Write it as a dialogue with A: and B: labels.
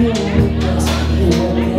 A: you, you, you,